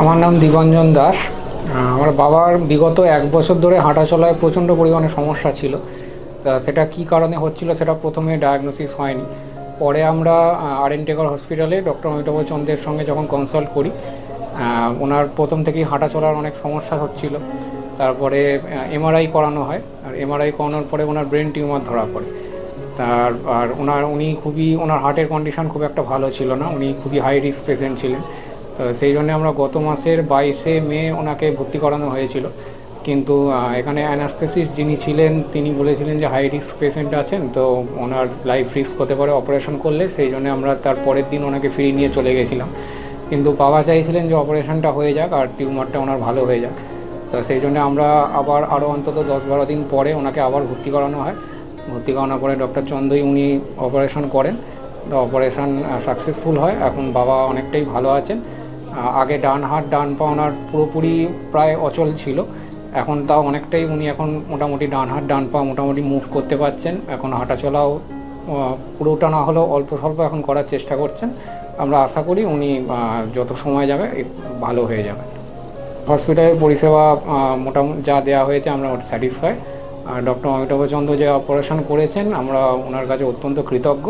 আমার নাম দিগঞ্জন দাস। আমার বাবার বিগত এক বছর ধরে হাঁটা চলায় প্রচণ্ড পরিমাণে সমস্যা ছিল। তা সেটা কি কারণে হচ্ছিল সেটা প্রথমে ডায়াগনোসিস হয়নি। পরে আমরা আর এন টেকর হসপিটালে ডক্টর অমিতাভ চন্দ্রের সঙ্গে যখন কনসাল্ট করি ওনার প্রথম থেকেই হাঁটা চলার অনেক সমস্যা হচ্ছিল। তারপরে এমআরআই করানো হয়। আর এমআরআই করানোর পরে ওনার ব্রেন টিউমার ধরা পড়ে। তার, আর ওনার, উনি খুবই, ওনার হার্টের কন্ডিশন খুব একটা ভালো ছিল না। উনি খুবই হাই রিস্ক পেশেন্ট ছিলেন। সেই জন্য আমরা গত মাসের বাইশে মে ওনাকে ভর্তি করানো হয়েছিল। কিন্তু এখানে অ্যানাস্থেসিস যিনি ছিলেন, তিনি বলেছিলেন যে হাই রিস্ক পেশেন্ট আছেন, তো ওনার লাইফ রিস্ক হতে পারে অপারেশন করলে, সেই জন্য আমরা তার পরের দিন ওনাকে ফিরিয়ে নিয়ে চলে গেছিলাম। কিন্তু বাবা চাইছিলেন যে অপারেশনটা হয়ে যাক আর টিউমারটা ওনার ভালো হয়ে যাক। তো সেই জন্য আমরা আবার আরও অন্তত দশ বারো দিন পরে ওনাকে আবার ভর্তি করানো হয়। ভর্তি করানোর পরে ডক্টর চন্দ্রই উনি অপারেশন করেন। তো অপারেশন সাকসেসফুল হয়। এখন বাবা অনেকটাই ভালো আছেন। আগে ডান হাত, ডান পা ওনার পুরোপুরি প্রায় অচল ছিল। এখন তাও অনেকটাই উনি এখন মোটামুটি ডান হাত, ডান পা মোটামুটি মুভ করতে পারছেন। এখন হাঁটা চলাও পুরোটা না হলেও অল্প স্বল্প এখন করার চেষ্টা করছেন। আমরা আশা করি উনি যত সময় যাবে ভালো হয়ে যাবে। হসপিটালের পরিষেবা মোটামুটি যা দেওয়া হয়েছে আমরা স্যাটিসফাই আর ডক্টর অমিতাভ চন্দ্র যে অপারেশন করেছেন, আমরা ওনার কাছে অত্যন্ত কৃতজ্ঞ।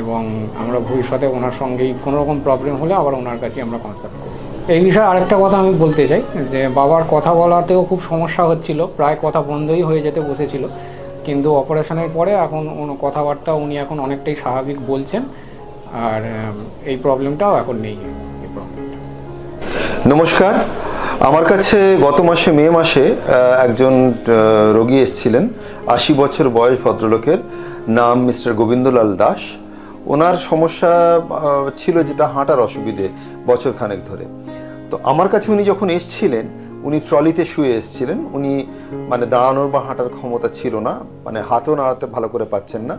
এবং আমরা ভবিষ্যতে ওনার সঙ্গেই কোনো রকম প্রবলেম হলে আবার ওনার কাছেই আমরা কনসাল্ট করব। এই বিষয়ে আরেকটা কথা আমি বলতে চাই, যে বাবার কথা বলাতেও খুব সমস্যা হচ্ছিল, প্রায় কথা বন্ধই হয়ে যেতে বসেছিল। কিন্তু অপারেশনের পরে এখন কথাবার্তা উনি এখন অনেকটাই স্বাভাবিক বলছেন, আর এই প্রবলেমটাও এখন নেই প্রবলেমটা নমস্কার। আমার কাছে গত মাসে, মে মাসে একজন রোগী এসেছিলেন, আশি বছর বয়স ভদ্রলোকের, নাম মিস্টার গোবিন্দলাল দাস। ওনার সমস্যা ছিল যেটা হাঁটার অসুবিধে বছর খানেক ধরে। তো আমার কাছে উনি যখন এসছিলেন, উনি ট্রলিতে শুয়ে এসছিলেন, উনি মানে দাঁড়ানোর বা হাঁটার ক্ষমতা ছিল না মানে হাতও নাড়াতে ভালো করে পাচ্ছেন না।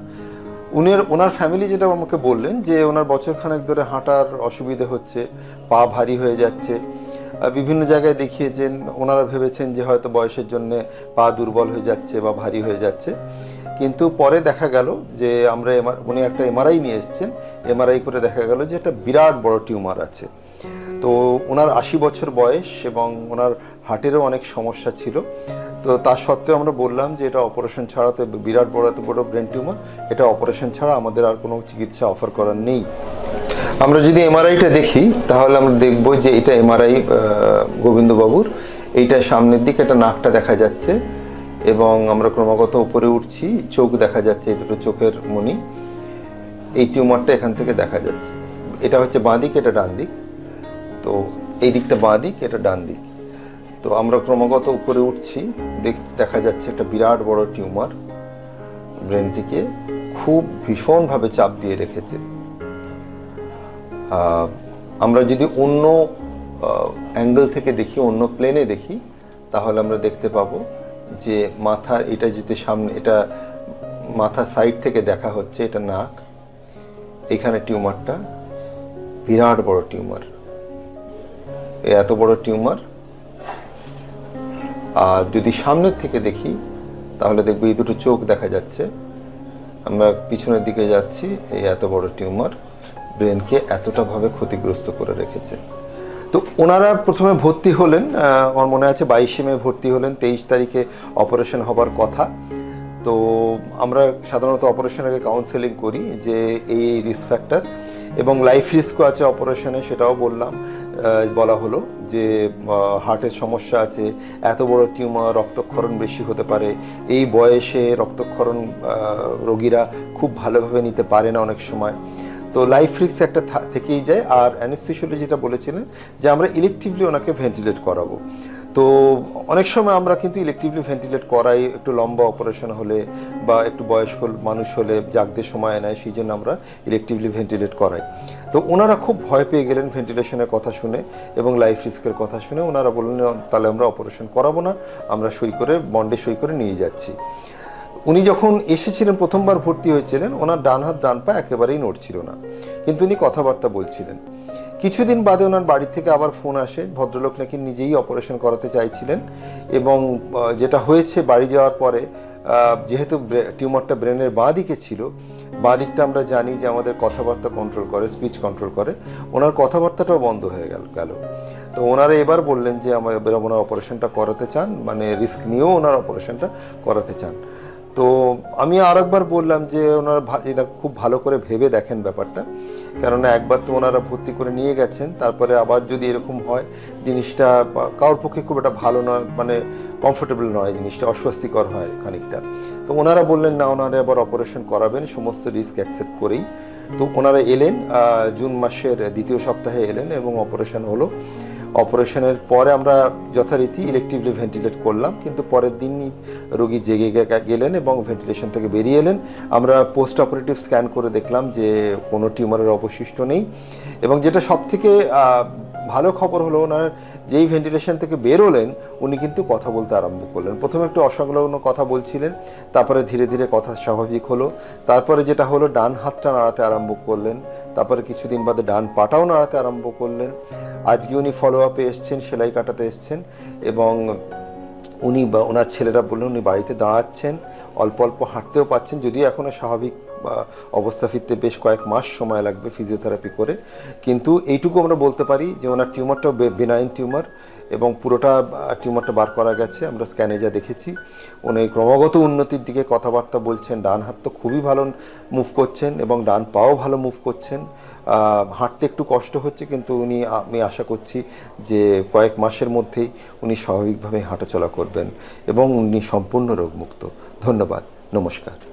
উনের, ওনার ফ্যামিলি যেটা আমাকে বললেন যে ওনার বছর খানেক ধরে হাঁটার অসুবিধে হচ্ছে, পা ভারী হয়ে যাচ্ছে। বিভিন্ন জায়গায় দেখিয়েছেন, ওনারা ভেবেছেন যে হয়তো বয়সের জন্য পা দুর্বল হয়ে যাচ্ছে বা ভারী হয়ে যাচ্ছে। কিন্তু পরে দেখা গেল যে আমরা উনি একটা এমআরআই নিয়ে এসেছেন। এমআরআই করে দেখা গেল যে একটা বিরাট বড় টিউমার আছে। তো ওনার আশি বছর বয়স এবং ওনার হার্টেরও অনেক সমস্যা ছিল। তো তা সত্ত্বেও আমরা বললাম যে এটা অপারেশন ছাড়া তো বিরাট বড়, এত বড় ব্রেন টিউমার, এটা অপারেশন ছাড়া আমাদের আর কোনো চিকিৎসা অফার করার নেই। আমরা যদি এমআরআইটা দেখি, তাহলে আমরা দেখব যে এটা এমআরআই গোবিন্দবাবুর। এইটা সামনের দিকে একটা নাকটা দেখা যাচ্ছে। এবং আমরা ক্রমাগত উপরে উঠছি, চোখ দেখা যাচ্ছে এই দুটো চোখের মনি এই টিউমারটা এখান থেকে দেখা যাচ্ছে। এটা হচ্ছে বাঁ দিক, এটা ডান দিক। তো এই দিকটা বাঁ দিক, এটা ডান দিক। তো আমরা ক্রমাগত উপরে উঠছি, দেখ, দেখা যাচ্ছে একটা বিরাট বড় টিউমার। ব্রেনটিকে খুব ভীষণভাবে চাপ দিয়ে রেখেছে। আমরা যদি অন্য অ্যাঙ্গেল থেকে দেখি, অন্য প্লেনে দেখি, তাহলে আমরা দেখতে পাবো যে মাথার এটা যেতে সামনে, এটা মাথা সাইড থেকে দেখা হচ্ছে, এটা নাক। এখানে টিউমারটা, বিরাট বড় টিউমার। এত বড় টিউমার। আর যদি সামনের থেকে দেখি, তাহলে দেখব এই দুটো চোখ দেখা যাচ্ছে। আমরা পিছনের দিকে যাচ্ছি, এই এত বড় টিউমার ব্রেনকে এতটা ভাবে ক্ষতিগ্রস্ত করে রেখেছে। তো ওনারা প্রথমে ভর্তি হলেন আমার মনে আছে বাইশে মে ভর্তি হলেন, তেইশ তারিখে অপারেশন হবার কথা। তো আমরা সাধারণত অপারেশন আগে কাউন্সেলিং করি যে এই এই রিস্ক ফ্যাক্টর এবং লাইফ রিস্কও আছে অপারেশনে, সেটাও বললাম বলা হলো যে হার্টের সমস্যা আছে, এত বড় টিউমার রক্তক্ষরণ বেশি হতে পারে, এই বয়সে রক্তক্ষরণ রোগীরা খুব ভালোভাবে নিতে পারে না অনেক সময়। তো লাইফ রিস্ক একটা থেকেই যায়। আর অ্যানেস্থেশিয়ালি যেটা বলেছিলেন যে, আমরা ইলেকটিভলি ওনাকে ভেন্টিলেট করাবো। তো অনেক সময় আমরা কিন্তু ইলেকটিভলি ভেন্টিলেট করাই, একটু লম্বা অপারেশন হলে বা একটু বয়স্ক মানুষ হলে জাগতে সময় নেয় সেই জন্য আমরা ইলেকটিভলি ভেন্টিলেট করাই। তো ওনারা খুব ভয় পেয়ে গেলেন ভেন্টিলেশনের কথা শুনে এবং লাইফ রিস্কের কথা শুনে। ওনারা বললেন তাহলে আমরা অপারেশন করাবো না, আমরা সই করে বন্ডে সই করে নিয়ে যাচ্ছি। উনি যখন এসেছিলেন, প্রথমবার ভর্তি হয়েছিলেন, ওনার ডান হাত, ডান পা একেবারেই নড়ছিল না। কিন্তু উনি কথাবার্তা বলছিলেন। কিছুদিন বাদে ওনার বাড়ি থেকে আবার ফোন আসে। ভদ্রলোক নাকি নিজেই অপারেশন করাতে চাইছিলেন এবং যেটা হয়েছে বাড়ি যাওয়ার পরে যেহেতু টিউমারটা ব্রেনের বাঁ দিকে ছিল, বাঁ দিকটা আমরা জানি যে আমাদের কথাবার্তা কন্ট্রোল করে স্পিচ কন্ট্রোল করে। ওনার কথাবার্তাটাও বন্ধ হয়ে গেল গেল। তো ওনারা এবার বললেন যে, আমার ওনার অপারেশনটা করাতে চান মানে রিস্ক নিয়েও ওনার অপারেশনটা করাতে চান। তো আমি আরেকবার বললাম যে ওনারা এটা খুব ভালো করে ভেবে দেখেন ব্যাপারটা। কেননা একবার তো ওনারা ভর্তি করে নিয়ে গেছেন, তারপরে আবার যদি এরকম হয়, জিনিসটা কারোর পক্ষে খুব একটা ভালো নয় মানে কমফোর্টেবল নয় জিনিসটা, অস্বস্তিকর হয় খানিকটা। তো ওনারা বললেন, না, ওনারা আবার অপারেশন করাবেন, সমস্ত রিস্ক অ্যাকসেপ্ট করেই। তো ওনারা এলেন জুন মাসের দ্বিতীয় সপ্তাহে এলেন এবং অপারেশন হলো। অপারেশনের পরে আমরা যথারীতি ইলেকটিভলি ভেন্টিলেট করলাম, কিন্তু পরের দিনই রোগী জেগে গেলেন এবং ভেন্টিলেশন থেকে বেরিয়ে এলেন। আমরা পোস্ট অপারেটিভ স্ক্যান করে দেখলাম যে কোনো টিউমারের অবশিষ্ট নেই এবং যেটা সব থেকে ভালো খবর হলো ওনার যেই ভেন্টিলেশন থেকে বেরোলেন, উনি কিন্তু কথা বলতে আরম্ভ করলেন। প্রথমে একটু অসংলগ্ন কথা বলছিলেন, তারপরে ধীরে ধীরে কথা স্বাভাবিক হলো। তারপরে যেটা হলো, ডান হাতটা নাড়াতে আরম্ভ করলেন, তারপরে কিছুদিন বাদে ডান পাটাও নাড়াতে আরম্ভ করলেন। আজকে উনি ফলো আপে এসছেন, সেলাই কাটাতে এসছেন, এবং উনি বা, ওনার ছেলেরা বললেন উনি বাড়িতে দাঁড়াচ্ছেন, অল্প অল্প হাঁটতেও পাচ্ছেন যদিও এখনও স্বাভাবিক অবস্থা ফিরতে বেশ কয়েক মাস সময় লাগবে ফিজিওথেরাপি করে। কিন্তু এইটুকু আমরা বলতে পারি যে ওনার টিউমারটাও বেনাইন টিউমার এবং পুরোটা টিউমারটা বার করা গেছে। আমরা স্ক্যানে যা দেখেছি, উনি ক্রমাগত উন্নতির দিকে কথাবার্তা বলছেন, ডান হাত তো খুবই ভালো মুভ করছেন এবং ডান পাও ভালো মুভ করছেন। হাঁটতে একটু কষ্ট হচ্ছে, কিন্তু উনি, আমি আশা করছি যে কয়েক মাসের মধ্যেই উনি স্বাভাবিকভাবে হাঁটাচলা করবেন এবং উনি সম্পূর্ণ রোগমুক্ত। ধন্যবাদ, নমস্কার।